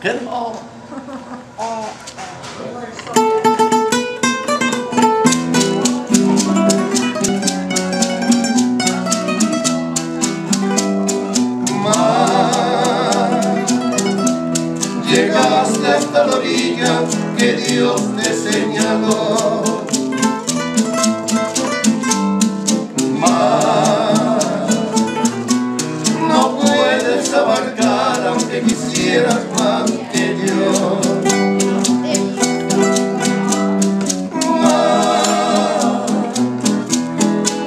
¿Qué no? Llegaste hasta la orilla que Dios te señaló. Mar, no puedes abarcar aunque quisieras más que yo. Mar,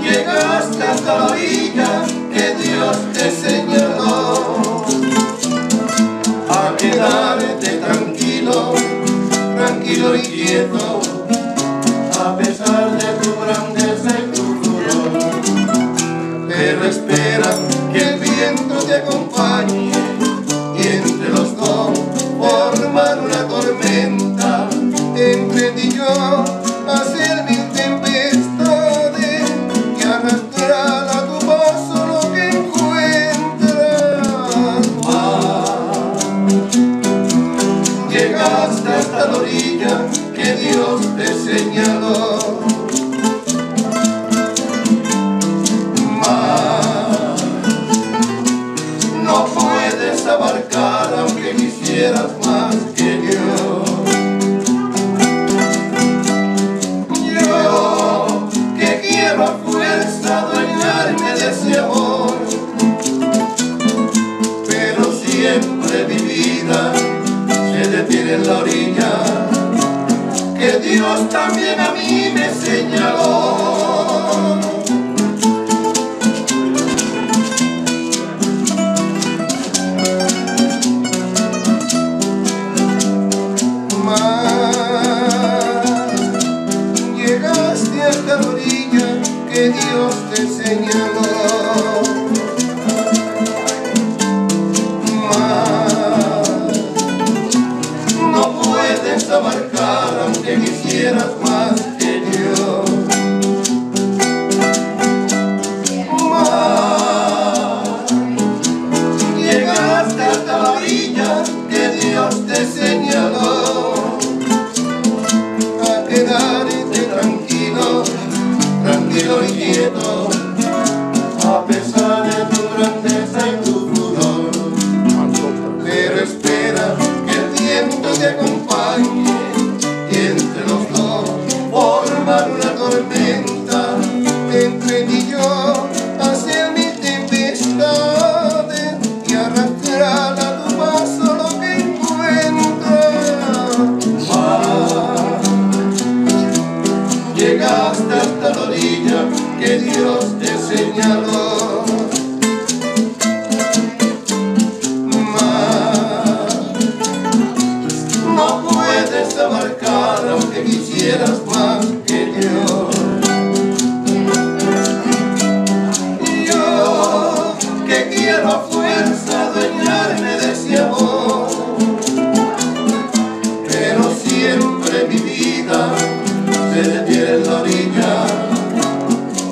llegaste hasta la orilla que Dios te señaló a quedarte tranquilo, tranquilo y quieto, a pesar de tu grandeza y tu furor. Pero espera que el viento te acompañe y entre los dos formar una tormenta entre ti y yo. Hacer mil tempestades que arrastrar a tu paso lo que encuentras. Mar, llegaste hasta la orilla que Dios te señaló. Dios también a mí me señaló. Mar, llegaste hasta la orilla que Dios te señaló. Puedes abarcar aunque quisieras más que yo. Mar, llegaste hasta la orilla que Dios te señaló. A quedarte tranquilo, tranquilo y quieto,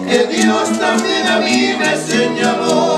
que Dios también a mí me señaló.